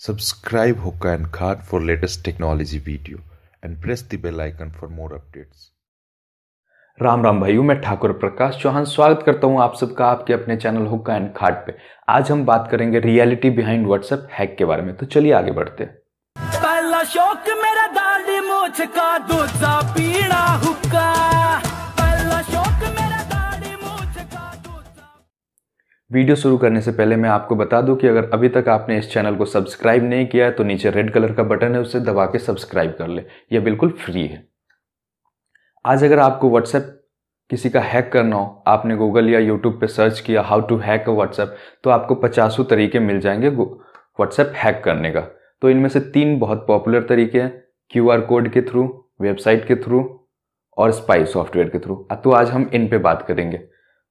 Subscribe Hookah and Khan for latest technology video and press the bell icon for more updates. Ram Ram भाइयों मैं ठाकुर प्रकाश चौहान स्वागत करता हूँ आप सबका आपके अपने चैनल हुक्का एंड खाट पे। आज हम बात करेंगे रियलिटी बिहाइंड व्हाट्सएप हैक के बारे में। तो चलिए आगे बढ़ते हैं। पहला शौक मेरा दाढ़ी मूछ का दूसरा पीना हुक्का। वीडियो शुरू करने से पहले मैं आपको बता दूँ कि अगर अभी तक आपने इस चैनल को सब्सक्राइब नहीं किया है तो नीचे रेड कलर का बटन है, उसे दबा के सब्सक्राइब कर ले। यह बिल्कुल फ्री है। आज अगर आपको व्हाट्सएप किसी का हैक करना हो, आपने गूगल या यूट्यूब पे सर्च किया हाउ टू हैक व्हाट्सएप तो आपको पचासों तरीके मिल जाएँगे व्हाट्सएप हैक करने का। तो इनमें से तीन बहुत पॉपुलर तरीके हैं क्यू आर कोड के थ्रू वेबसाइट के थ्रू और स्पाई सॉफ्टवेयर के थ्रू तो आज हम इन पे बात करेंगे।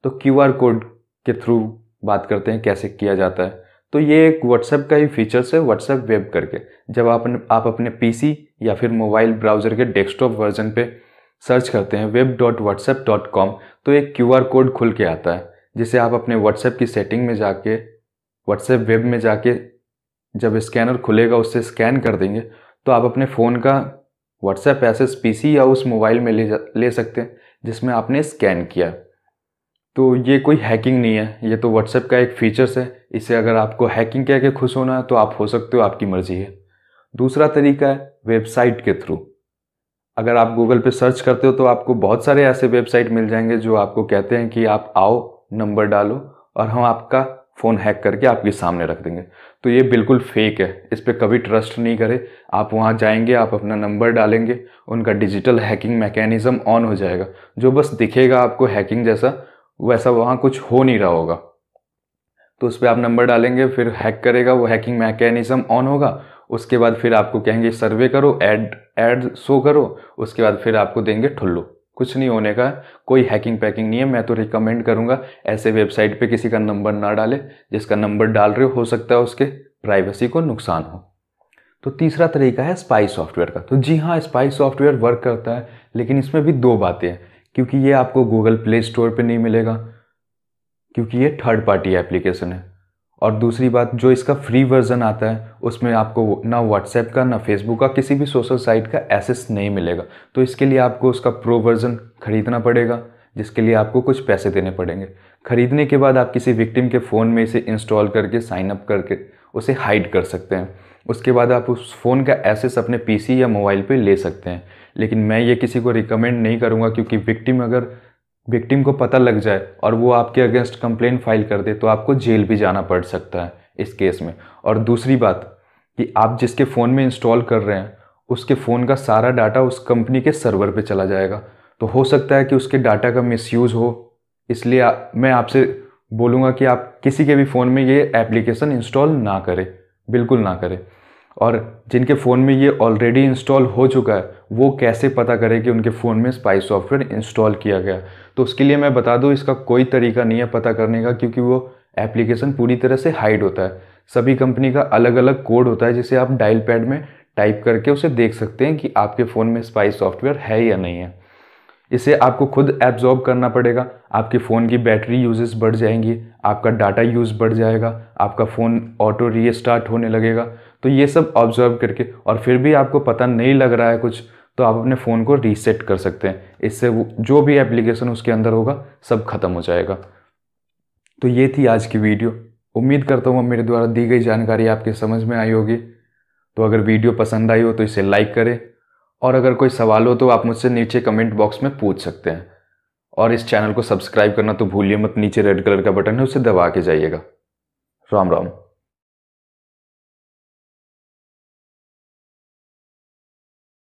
तो क्यू आर कोड के थ्रू बात करते हैं कैसे किया जाता है। तो ये एक व्हाट्सएप का ही फीचर्स है व्हाट्सएप वेब करके। जब आप आप अपने पीसी या फिर मोबाइल ब्राउज़र के डेस्कटॉप वर्जन पे सर्च करते हैं web dot WhatsApp dot com तो एक क्यू आर कोड खुल के आता है, जिसे आप अपने व्हाट्सएप की सेटिंग में जाके व्हाट्सएप वेब में जाके जब स्कैनर खुलेगा, उससे स्कैन कर देंगे तो आप अपने फ़ोन का व्हाट्सएप एसेस पीसी या उस मोबाइल में ले जा, ले सकते हैं, जिसमें आपने स्कैन किया। तो ये कोई हैकिंग नहीं है, ये तो व्हाट्सएप का एक फीचर्स है। इसे अगर आपको हैकिंग कह के खुश होना है तो आप हो सकते हो, आपकी मर्ज़ी है। दूसरा तरीका है वेबसाइट के थ्रू अगर आप गूगल पे सर्च करते हो तो आपको बहुत सारे ऐसे वेबसाइट मिल जाएँगे, जो आपको कहते हैं कि आप आओ नंबर डालो, और हम आपका फ़ोन हैक करके आपके सामने रख देंगे। तो ये बिल्कुल फेक है। इस पर कभी ट्रस्ट नहीं करें। आप वहाँ जाएँगे, आप अपना नंबर डालेंगे, उनका डिजिटल हैकिंग मैकेनिज़्म ऑन हो जाएगा। जो बस दिखेगा आपको हैकिंग जैसा वैसा वहाँ कुछ हो नहीं रहा होगा। तो उस पर आप नंबर डालेंगे, फिर हैक करेगा, वो हैकिंग मैकेनिज़्म ऑन होगा। उसके बाद फिर आपको कहेंगे, सर्वे करो एड एड शो करो। उसके बाद फिर आपको देंगे ठुल्लू। कुछ नहीं होने का, कोई हैकिंग पैकिंग नहीं है, मैं तो रिकमेंड करूँगा, ऐसे वेबसाइट पे किसी का नंबर ना डाले, जिसका नंबर डाल रहे हो हो सकता है उसके प्राइवेसी को नुकसान हो। तो तीसरा तरीका है स्पाई सॉफ्टवेयर का। तो जी हाँ स्पाई सॉफ्टवेयर वर्क करता है, लेकिन इसमें भी दो बातें हैं। क्योंकि ये आपको गूगल प्ले स्टोर पर नहीं मिलेगा, क्योंकि ये थर्ड पार्टी एप्लीकेशन है। और दूसरी बात, जो इसका फ्री वर्जन आता है, उसमें आपको ना व्हाट्सएप का, ना फेसबुक का, किसी भी सोशल साइट का एसेस नहीं मिलेगा। तो इसके लिए आपको उसका प्रो वर्जन खरीदना पड़ेगा, जिसके लिए आपको कुछ पैसे देने पड़ेंगे। खरीदने के बाद आप किसी विक्टिम के फ़ोन में इसे इंस्टॉल करके साइन अप करके उसे हाइड कर सकते हैं। उसके बाद आप उस फ़ोन का एसेस अपने पीसी या मोबाइल पे ले सकते हैं। लेकिन मैं ये किसी को रिकमेंड नहीं करूँगा क्योंकि विक्टिम अगर विक्टिम को पता लग जाए और वो आपके अगेंस्ट कंप्लेन फ़ाइल कर दे तो आपको जेल भी जाना पड़ सकता है इस केस में। और दूसरी बात कि आप जिसके फ़ोन में इंस्टॉल कर रहे हैं उसके फ़ोन का सारा डाटा उस कंपनी के सर्वर पे चला जाएगा। तो हो सकता है कि उसके डाटा का मिसयूज़ हो इसलिए आ, मैं आपसे बोलूँगा कि आप किसी के भी फ़ोन में ये एप्लीकेशन इंस्टॉल ना करें बिल्कुल ना करें। और जिनके फ़ोन में ये ऑलरेडी इंस्टॉल हो चुका है, वो कैसे पता करें कि उनके फ़ोन में स्पाई सॉफ्टवेयर इंस्टॉल किया गया? तो उसके लिए मैं बता दूँ, इसका कोई तरीका नहीं है पता करने का, क्योंकि वो एप्लीकेशन पूरी तरह से हाइड होता है। सभी कंपनी का अलग अलग कोड होता है, जिसे आप डायल पैड में टाइप करके उसे देख सकते हैं कि आपके फ़ोन में स्पाई सॉफ्टवेयर है या नहीं है। इसे आपको खुद एब्जॉर्ब करना पड़ेगा, आपके फ़ोन की बैटरी यूजेस बढ़ जाएँगी, आपका डाटा यूज़ बढ़ जाएगा, आपका फ़ोन ऑटो रीस्टार्ट होने लगेगा। तो ये सब ऑब्ज़र्व करके और फिर भी आपको पता नहीं लग रहा है कुछ तो आप अपने फ़ोन को रीसेट कर सकते हैं। इससे वो, जो भी एप्लीकेशन उसके अंदर होगा, सब खत्म हो जाएगा। तो ये थी आज की वीडियो उम्मीद करता हूँ मेरे द्वारा दी गई जानकारी आपके समझ में आई होगी। तो अगर वीडियो पसंद आई हो तो इसे लाइक करें और अगर कोई सवाल हो तो आप मुझसे नीचे कमेंट बॉक्स में पूछ सकते हैं। और इस चैनल को सब्सक्राइब करना तो भूलिए मत, नीचे रेड कलर का बटन है, उसे दबा के जाइएगा। राम राम।